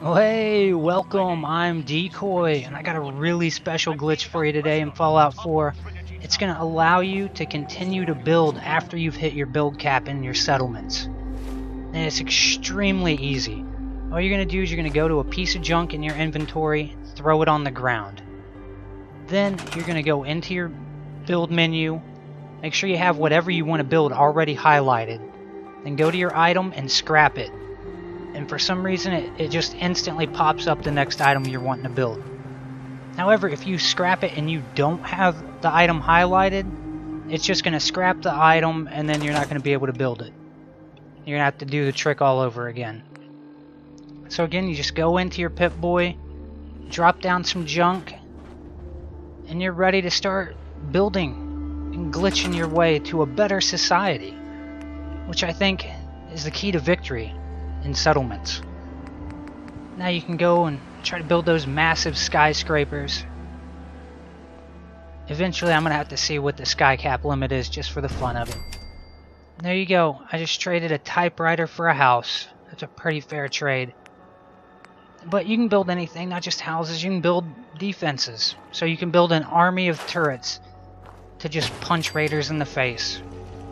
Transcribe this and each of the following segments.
Oh, hey, welcome. I'm Decoy, and I got a really special glitch for you today in Fallout 4. It's going to allow you to continue to build after you've hit your build cap in your settlements. And it's extremely easy. All you're going to do is you're going to go to a piece of junk in your inventory, throw it on the ground. Then you're going to go into your build menu, make sure you have whatever you want to build already highlighted. Then go to your item and scrap it and for some reason it, it just instantly pops up the next item you're wanting to build. However, if you scrap it and you don't have the item highlighted, it's just going to scrap the item and then you're not going to be able to build it. You're going to have to do the trick all over again. So again, you just go into your Pip-Boy, drop down some junk, and you're ready to start building and glitching your way to a better society, which I think is the key to victory in settlements. Now you can go and try to build those massive skyscrapers. Eventually I'm going to have to see what the sky cap limit is just for the fun of it. There you go. I just traded a typewriter for a house. That's a pretty fair trade. But you can build anything, not just houses. You can build defenses. So you can build an army of turrets to just punch raiders in the face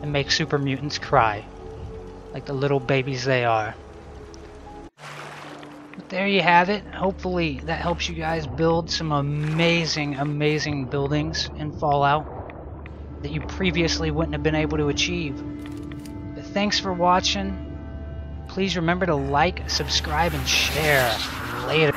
and make super mutants cry. Like the little babies they are there you have it. Hopefully that helps you guys build some amazing, amazing buildings in Fallout that you previously wouldn't have been able to achieve. But thanks for watching. Please remember to like, subscribe, and share. Later.